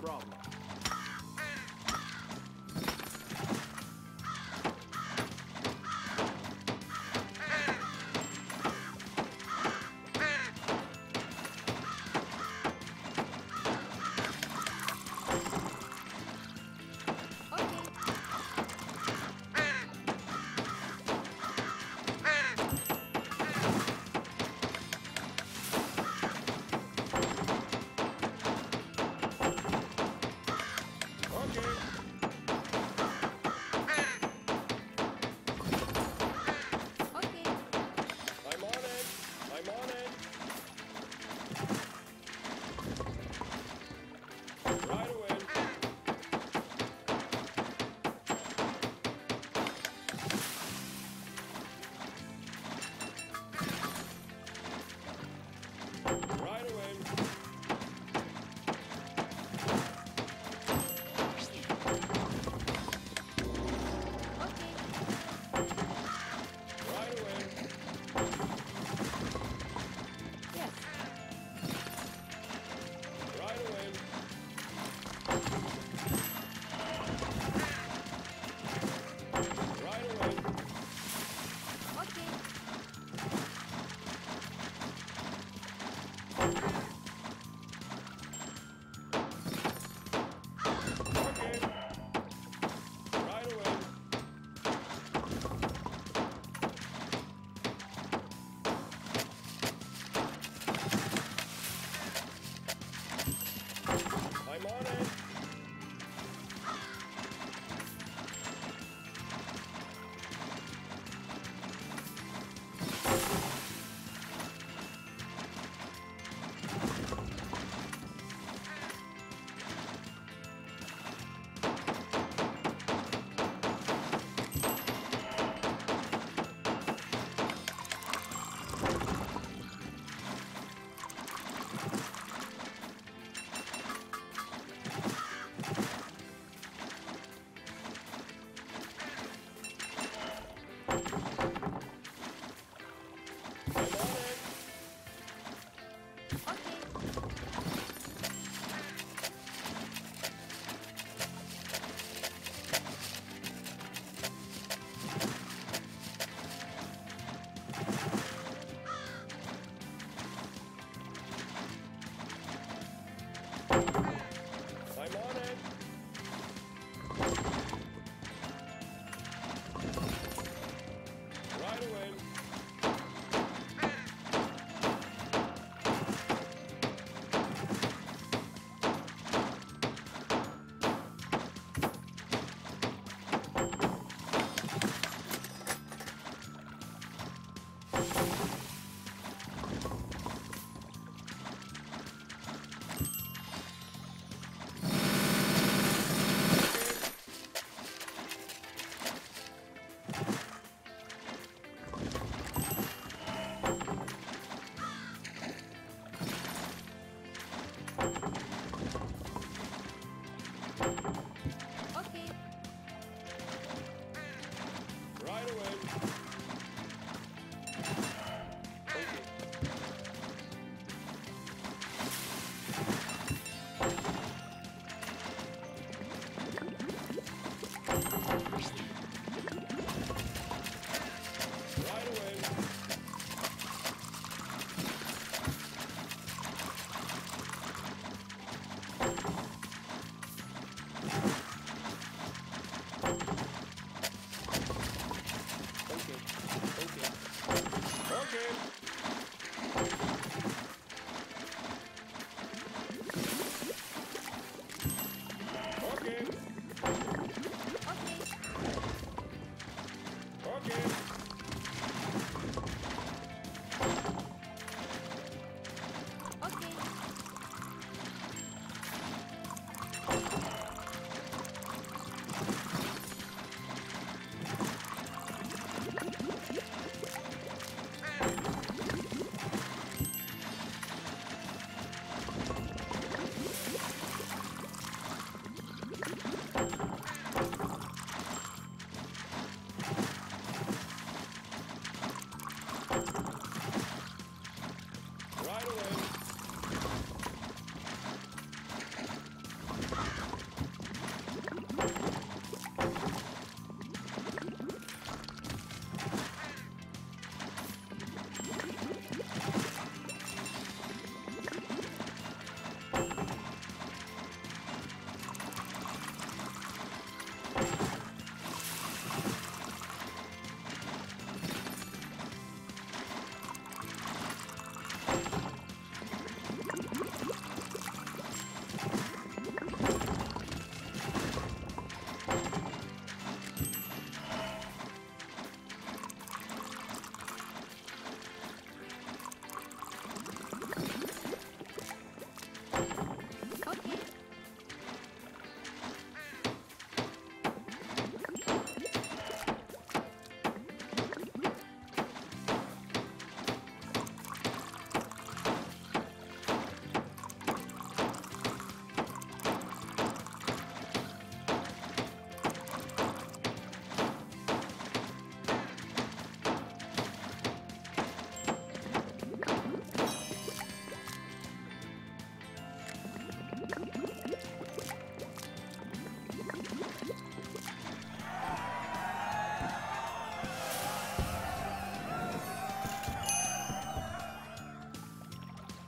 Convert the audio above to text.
problem.